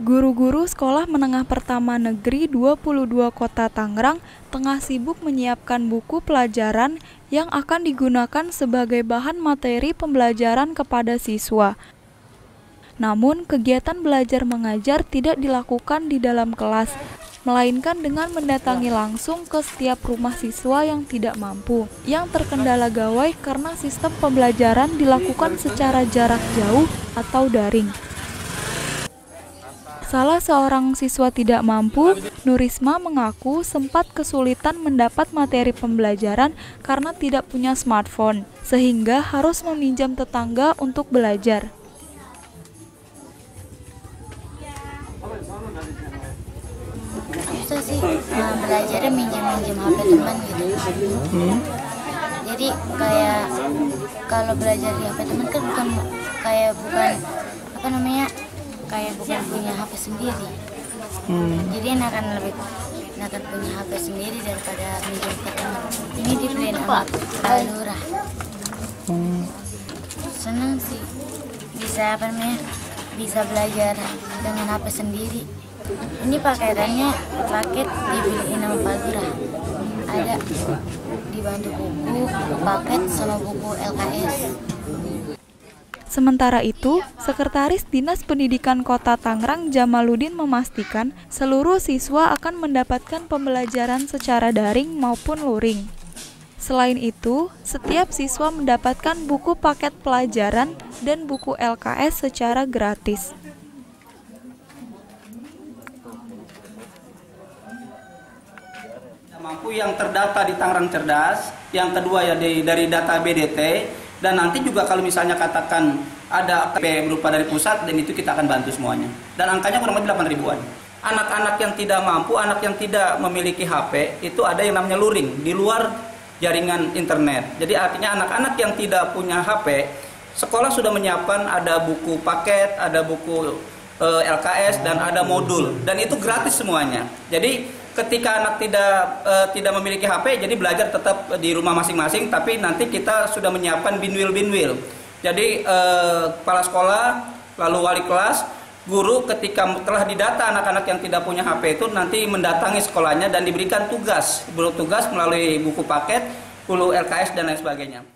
Guru-guru Sekolah Menengah Pertama Negeri 22 Kota Tangerang tengah sibuk menyiapkan buku pelajaran yang akan digunakan sebagai bahan materi pembelajaran kepada siswa. Namun, kegiatan belajar mengajar tidak dilakukan di dalam kelas, melainkan dengan mendatangi langsung ke setiap rumah siswa yang tidak mampu, yang terkendala gawai karena sistem pembelajaran dilakukan secara jarak jauh atau daring. Salah seorang siswa tidak mampu, Nurisma mengaku sempat kesulitan mendapat materi pembelajaran karena tidak punya smartphone, sehingga harus meminjam tetangga untuk belajar. Susah sih uh, belajarnya minjem-minjem HP teman gitu. Hmm. Jadi kayak kalau belajar di HP teman kan bukan kayak bukan apa namanya kayak bukan punya HP sendiri. Hmm. jadi enakan lebih enakan punya HP sendiri daripada minjem ke teman ini dibeliin sama Lurah hmm. senang sih. Bisa apa namanya? Bisa belajar dengan HP sendiri. Ini paketannya paket dibeliin sama Pak Lurah ada dibantu buku paket sama buku LKS Sementara itu, Sekretaris Dinas Pendidikan Kota Tangerang Jamaludin memastikan seluruh siswa akan mendapatkan pembelajaran secara daring maupun luring. Selain itu, setiap siswa mendapatkan buku paket pelajaran dan buku LKS secara gratis. Mampu yang terdata di Tangerang Cerdas, yang kedua ya dari, data BDT, dan nanti juga kalau misalnya katakan ada KP berupa dari pusat dan itu kita akan bantu semuanya. Dan angkanya kurang lebih 8 ribuan. Anak-anak yang tidak mampu anak yang tidak memiliki HP itu ada yang namanya luring di luar jaringan internet. Jadi artinya anak-anak yang tidak punya HP sekolah sudah menyiapkan ada buku paket ada buku eh, LKS dan ada modul. Dan itu gratis semuanya. Jadi ketika anak tidak uh, tidak memiliki HP jadi belajar tetap di rumah masing-masing tapi nanti kita sudah menyiapkan binwil binwil jadi uh, kepala sekolah lalu wali kelas guru ketika telah didata anak-anak yang tidak punya HP itu nanti mendatangi sekolahnya dan diberikan tugas tugas melalui buku paket, hulu LKS dan lain sebagainya.